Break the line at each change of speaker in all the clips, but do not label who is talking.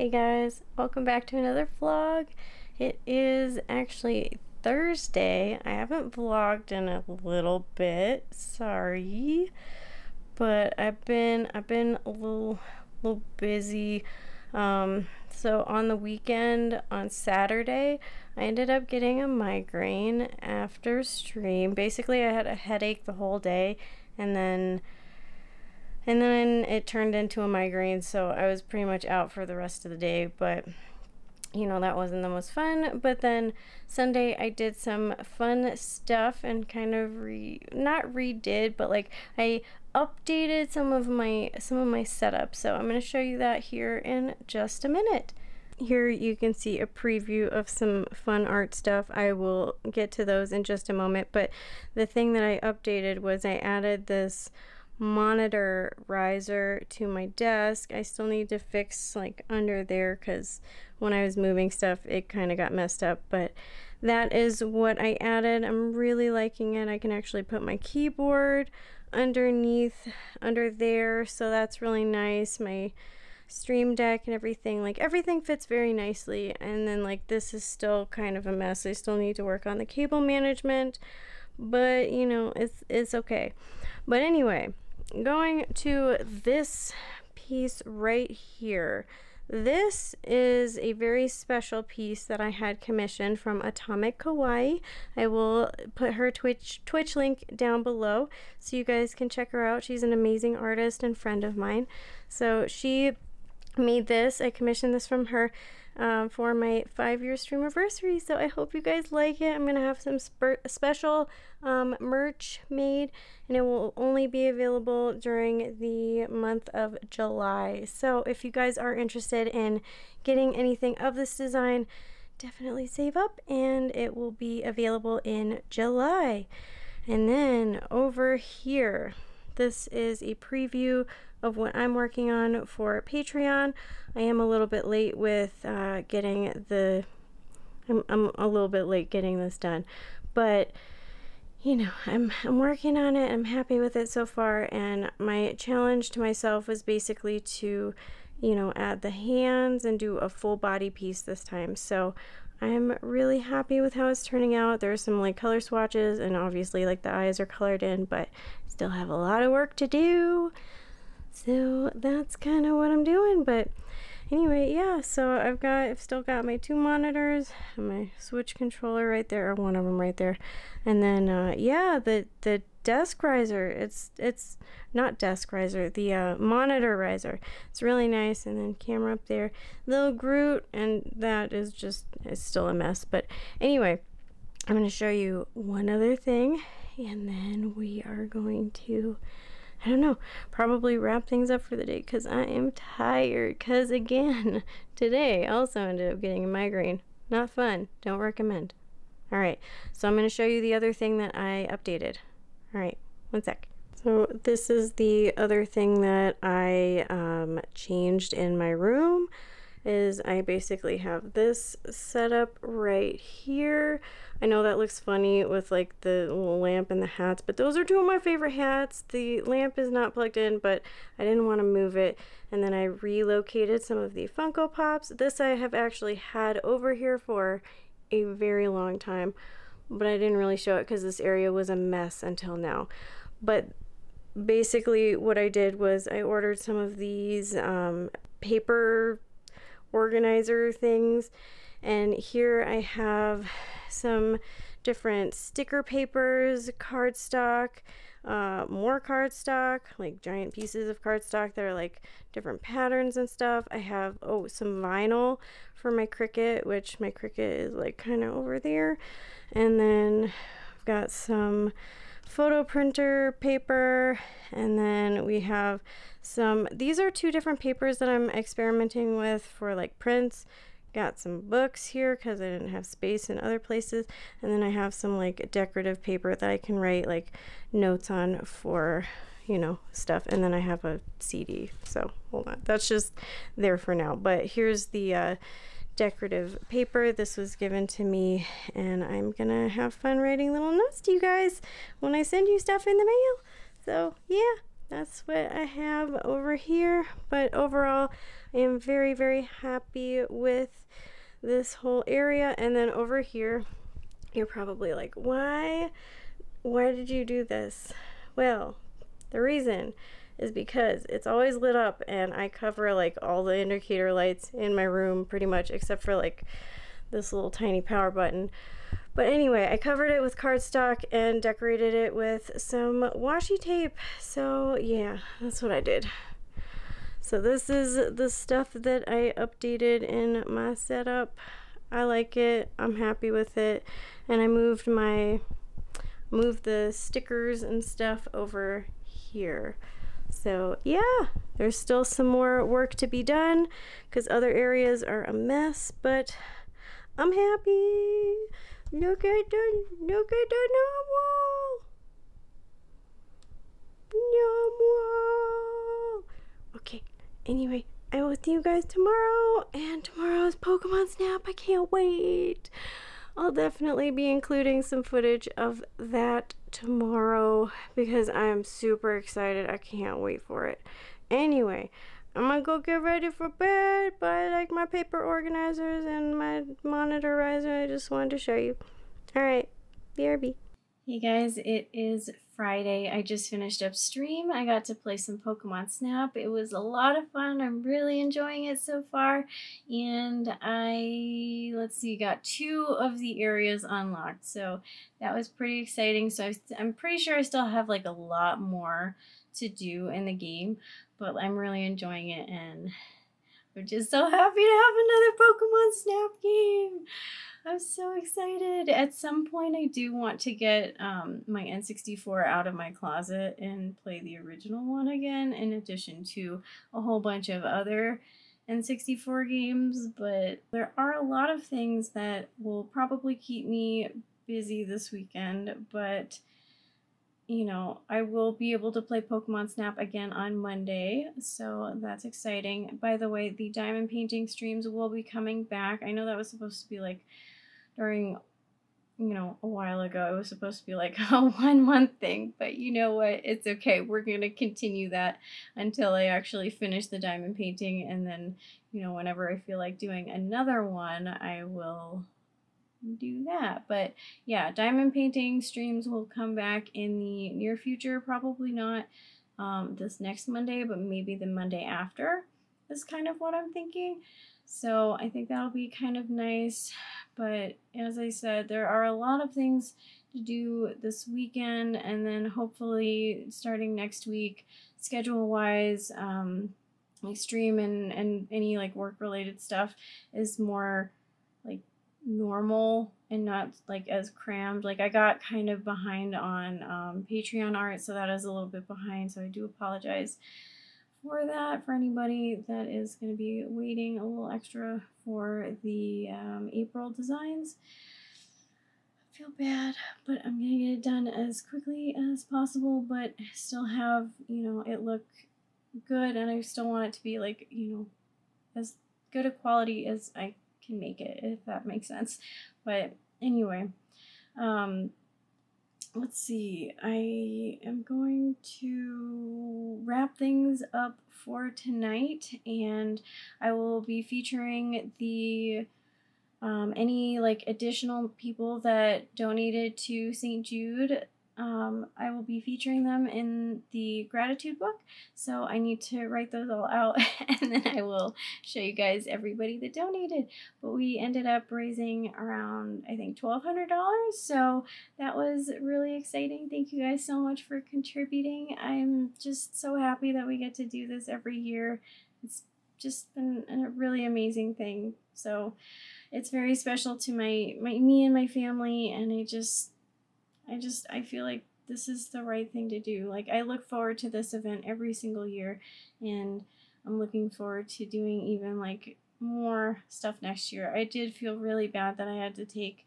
Hey guys, welcome back to another vlog. It is actually Thursday. I haven't vlogged in a little bit. Sorry. But I've been I've been a little little busy. Um, so on the weekend on Saturday, I ended up getting a migraine after stream. Basically, I had a headache the whole day and then and then it turned into a migraine, so I was pretty much out for the rest of the day, but you know, that wasn't the most fun. But then Sunday I did some fun stuff and kind of re not redid, but like I updated some of my some of my setup. So I'm going to show you that here in just a minute. Here you can see a preview of some fun art stuff. I will get to those in just a moment, but the thing that I updated was I added this monitor riser to my desk. I still need to fix like under there because when I was moving stuff it kind of got messed up but that is what I added. I'm really liking it. I can actually put my keyboard underneath under there so that's really nice. My stream deck and everything like everything fits very nicely and then like this is still kind of a mess I still need to work on the cable management but you know it's it's okay but anyway going to this piece right here. This is a very special piece that I had commissioned from Atomic Kawaii. I will put her Twitch Twitch link down below so you guys can check her out. She's an amazing artist and friend of mine. So she made this. I commissioned this from her um, for my five year stream anniversary. So I hope you guys like it. I'm going to have some special um, merch made and it will only be available during the month of July. So if you guys are interested in getting anything of this design, definitely save up and it will be available in July. And then over here, this is a preview of what I'm working on for Patreon. I am a little bit late with uh, getting the, I'm, I'm a little bit late getting this done, but you know, I'm, I'm working on it. I'm happy with it so far. And my challenge to myself was basically to, you know, add the hands and do a full body piece this time. So I'm really happy with how it's turning out. There's some like color swatches and obviously like the eyes are colored in, but still have a lot of work to do. So that's kind of what I'm doing. But anyway, yeah, so I've got, I've still got my two monitors and my switch controller right there, or one of them right there. And then, uh, yeah, the, the desk riser, it's, it's not desk riser, the uh, monitor riser. It's really nice. And then camera up there, little Groot, and that is just, it's still a mess. But anyway, I'm going to show you one other thing and then we are going to I don't know, probably wrap things up for the day because I am tired. Because again, today also ended up getting a migraine. Not fun. Don't recommend. All right, so I'm going to show you the other thing that I updated. All right, one sec. So this is the other thing that I um, changed in my room is I basically have this set up right here. I know that looks funny with like the little lamp and the hats, but those are two of my favorite hats. The lamp is not plugged in, but I didn't want to move it. And then I relocated some of the Funko Pops. This I have actually had over here for a very long time, but I didn't really show it because this area was a mess until now. But basically what I did was I ordered some of these um, paper organizer things and here I have some different sticker papers, cardstock, uh, more cardstock, like giant pieces of cardstock that are like different patterns and stuff. I have, oh, some vinyl for my Cricut, which my Cricut is like kind of over there. And then I've got some photo printer paper and then we have some these are two different papers that I'm experimenting with for like prints. Got some books here because I didn't have space in other places. And then I have some like decorative paper that I can write like notes on for you know stuff. And then I have a CD so hold on. That's just there for now. But here's the uh, decorative paper. This was given to me and I'm gonna have fun writing little notes to you guys when I send you stuff in the mail. So yeah, that's what I have over here. But overall, I am very, very happy with this whole area. And then over here, you're probably like, why? Why did you do this? Well, the reason is because it's always lit up and I cover like all the indicator lights in my room pretty much except for like this little tiny power button. But anyway, I covered it with cardstock and decorated it with some washi tape. So yeah, that's what I did. So this is the stuff that I updated in my setup. I like it. I'm happy with it. And I moved my moved the stickers and stuff over here. So yeah, there's still some more work to be done because other areas are a mess, but I'm happy. Look at the look at the normal. Normal. Okay. Anyway, I will see you guys tomorrow, and tomorrow's Pokemon Snap. I can't wait. I'll definitely be including some footage of that tomorrow because I'm super excited. I can't wait for it. Anyway, I'm gonna go get ready for bed, but I like my paper organizers and my monitorizer. I just wanted to show you. Alright, BRB. Hey guys, it is Friday. I just finished up stream. I got to play some Pokemon Snap. It was a lot of fun. I'm really enjoying it so far. And I, let's see, got two of the areas unlocked. So that was pretty exciting. So I'm pretty sure I still have like a lot more to do in the game, but I'm really enjoying it and I'm just so happy to have another Pokemon Snap game. I'm so excited. At some point, I do want to get um, my N64 out of my closet and play the original one again, in addition to a whole bunch of other N64 games. But there are a lot of things that will probably keep me busy this weekend, but you know, I will be able to play Pokemon Snap again on Monday, so that's exciting. By the way, the diamond painting streams will be coming back. I know that was supposed to be like during you know a while ago it was supposed to be like a one month thing but you know what it's okay we're going to continue that until i actually finish the diamond painting and then you know whenever i feel like doing another one i will do that but yeah diamond painting streams will come back in the near future probably not um, this next monday but maybe the monday after is kind of what i'm thinking so I think that'll be kind of nice. But as I said, there are a lot of things to do this weekend, and then hopefully starting next week, schedule wise, um, my stream and, and any like work related stuff is more like normal and not like as crammed. Like I got kind of behind on um, Patreon art, so that is a little bit behind. So I do apologize for that for anybody that is going to be waiting a little extra for the um, April designs. I feel bad, but I'm going to get it done as quickly as possible, but still have, you know, it look good and I still want it to be like, you know, as good a quality as I can make it, if that makes sense. But anyway, um, let's see, I am going to wrap things up for tonight and I will be featuring the um, any like additional people that donated to St. Jude um, I will be featuring them in the gratitude book. So I need to write those all out and then I will show you guys everybody that donated. But we ended up raising around, I think, $1,200. So that was really exciting. Thank you guys so much for contributing. I'm just so happy that we get to do this every year. It's just been a really amazing thing. So it's very special to my, my me and my family and I just I just I feel like this is the right thing to do. Like I look forward to this event every single year and I'm looking forward to doing even like more stuff next year. I did feel really bad that I had to take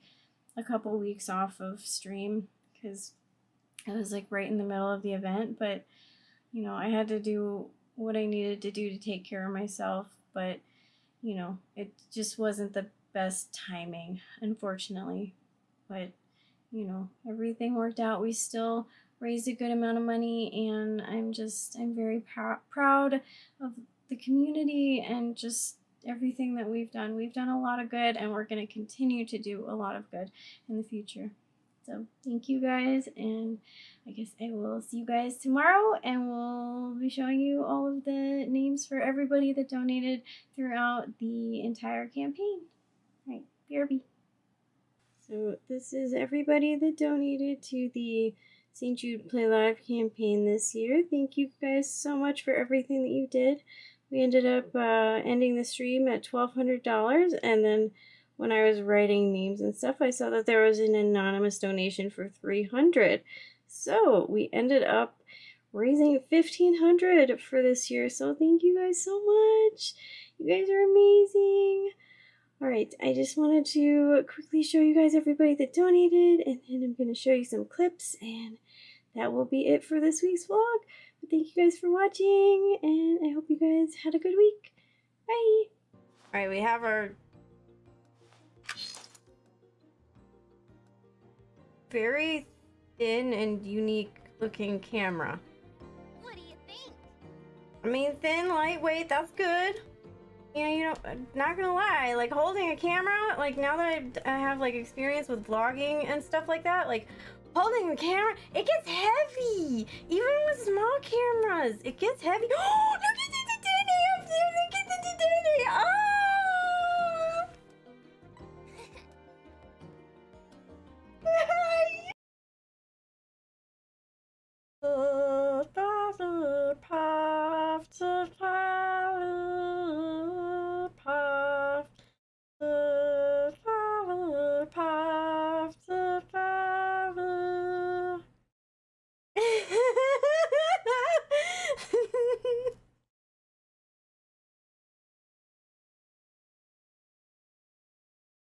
a couple weeks off of stream cuz I was like right in the middle of the event, but you know, I had to do what I needed to do to take care of myself, but you know, it just wasn't the best timing, unfortunately. But you know, everything worked out. We still raised a good amount of money, and I'm just I'm very pr- proud of the community and just everything that we've done. We've done a lot of good, and we're going to continue to do a lot of good in the future. So thank you guys, and I guess I will see you guys tomorrow, and we'll be showing you all of the names for everybody that donated throughout the entire campaign. All right, BRB. So this is everybody that donated to the St. Jude Play Live campaign this year. Thank you guys so much for everything that you did. We ended up uh, ending the stream at $1,200, and then when I was writing names and stuff, I saw that there was an anonymous donation for 300. So we ended up raising 1500 for this year. So thank you guys so much. You guys are amazing. All right, I just wanted to quickly show you guys everybody that donated, and then I'm going to show you some clips, and that will be it for this week's vlog. But thank you guys for watching, and I hope you guys had a good week. Bye! All right, we have our very thin and unique looking camera.
What do you think?
I mean, thin, lightweight, that's good. You know, you know, not gonna lie, like holding a camera, like now that I, I have like experience with vlogging and stuff like that, like holding the camera, it gets heavy. Even with small cameras, it gets heavy. Oh, look